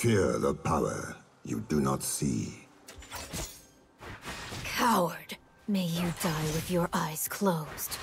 Fear the power you do not see. Coward! May you die with your eyes closed.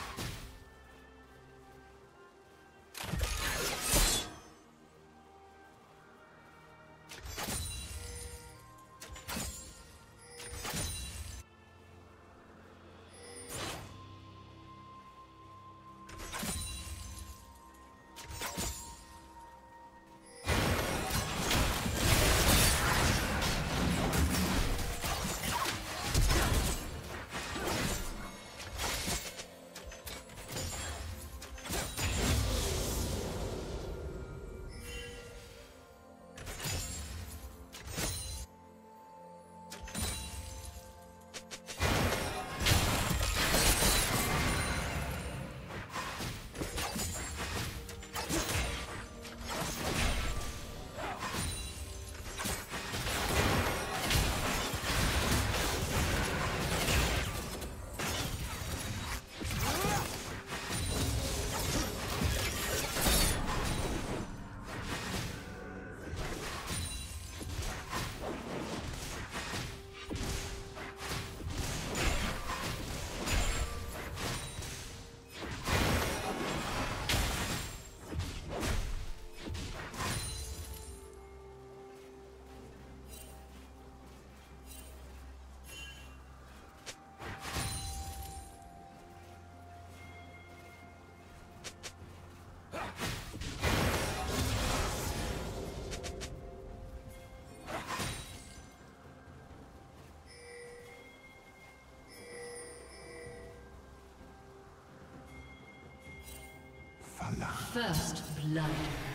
First blood.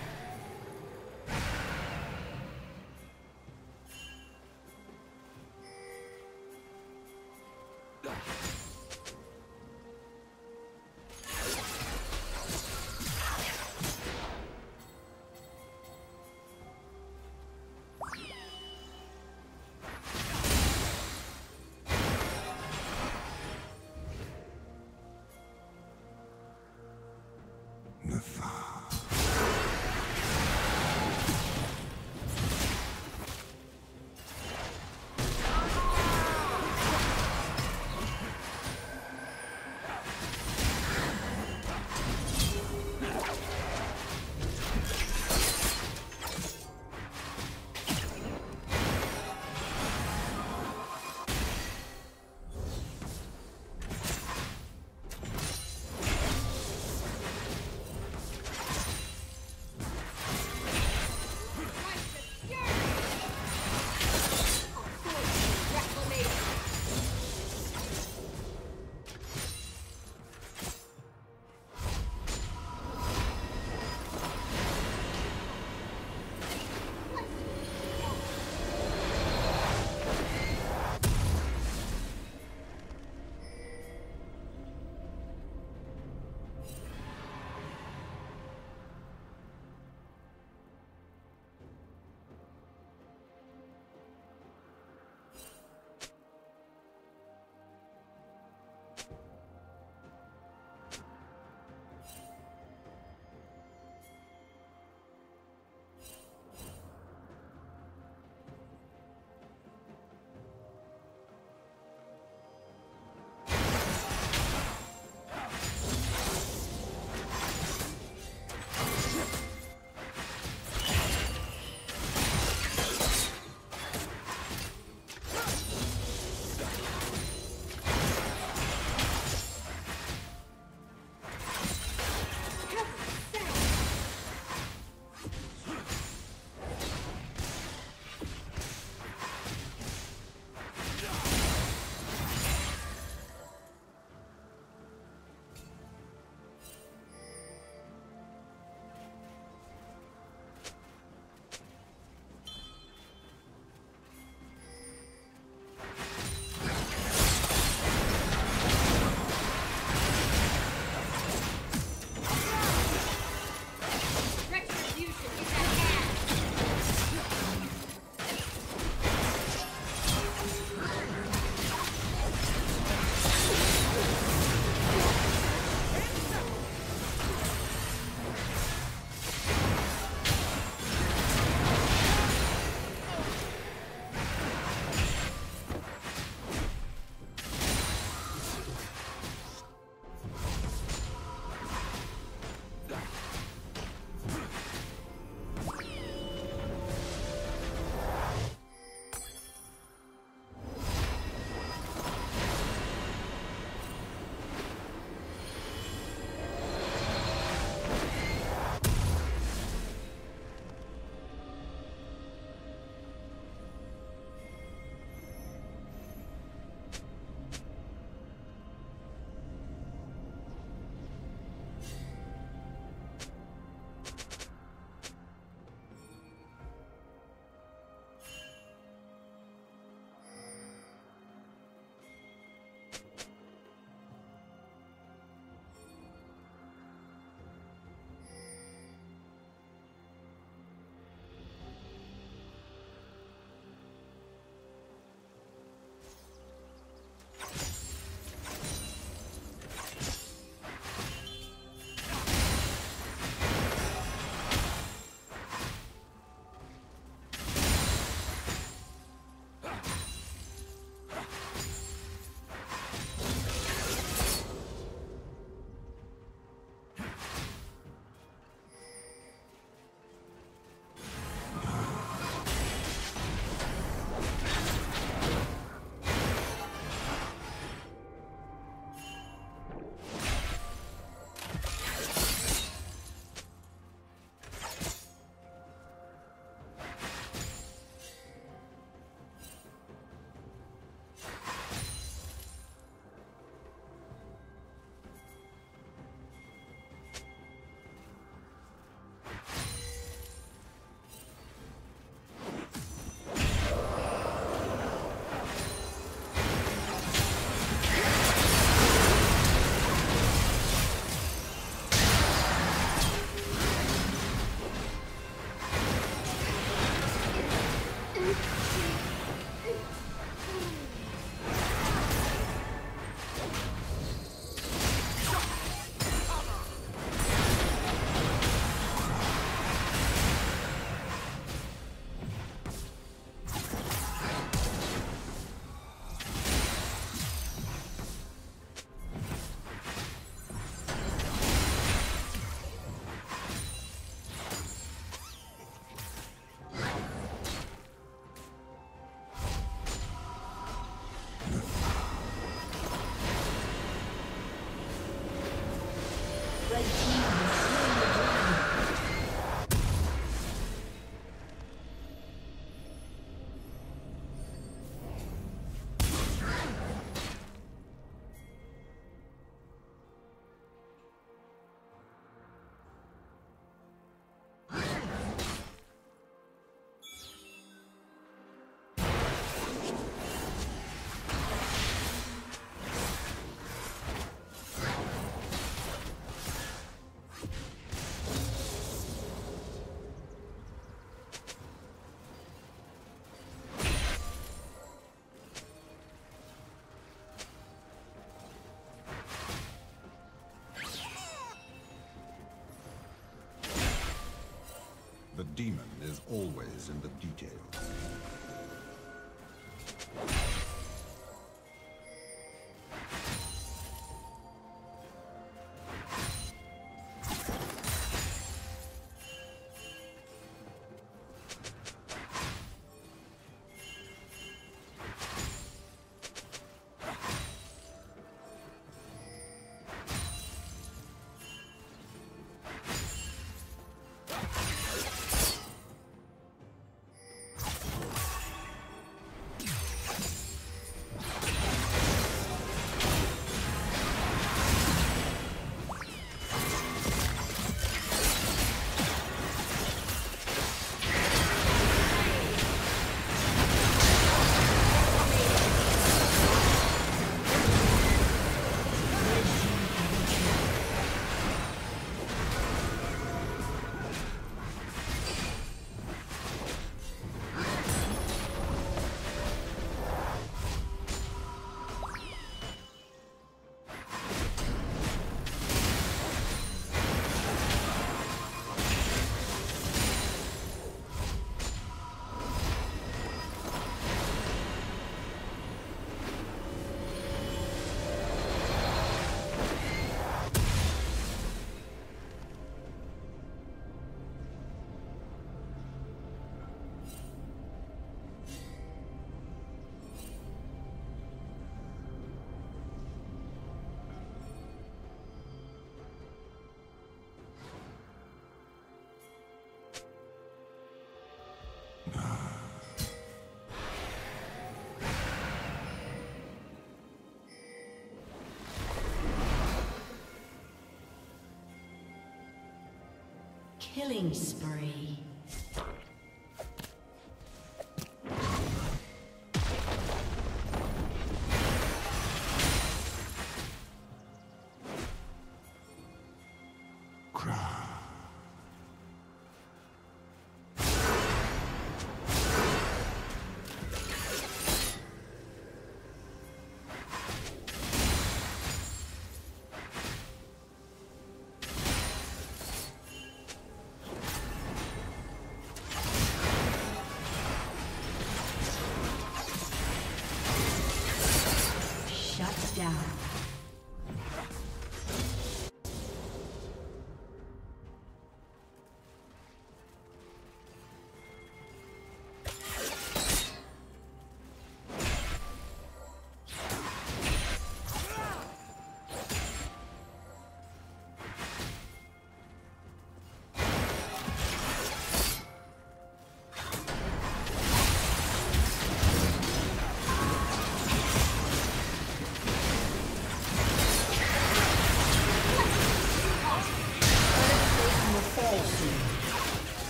Demon is always in the details. Killing spree.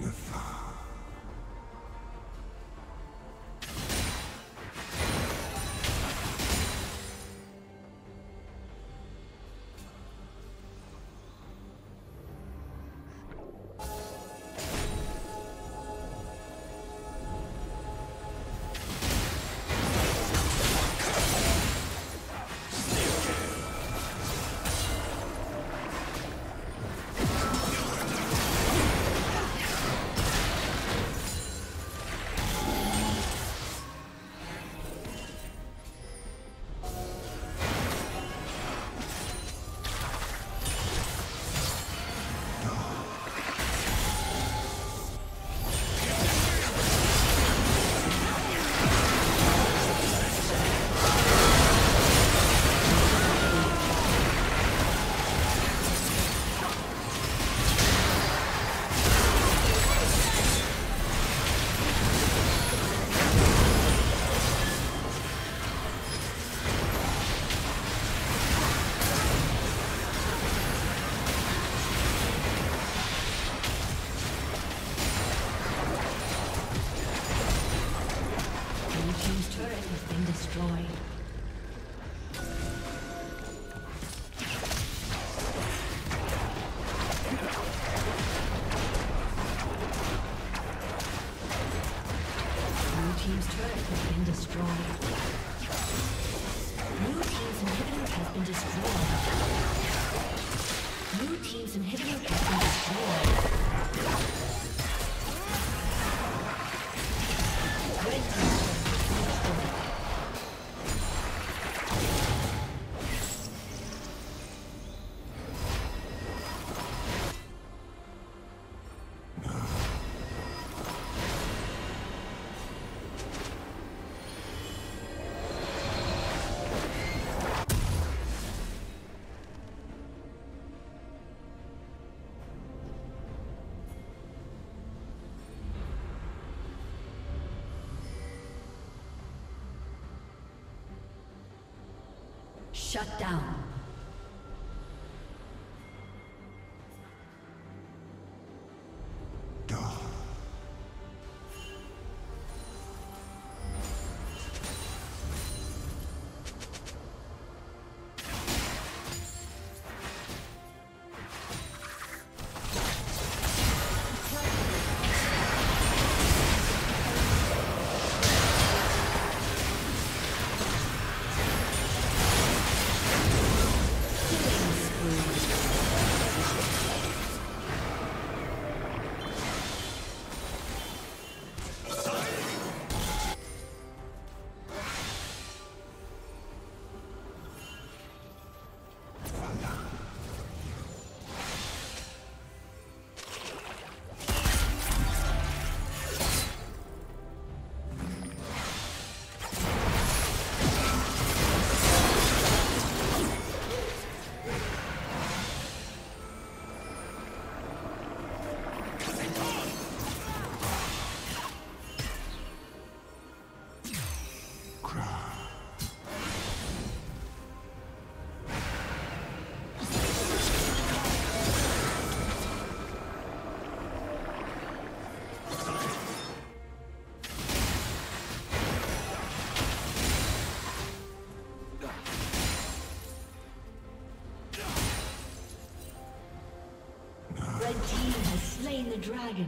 Nathar. Shut down. Slain the dragon.